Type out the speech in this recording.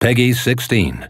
Peggy 16.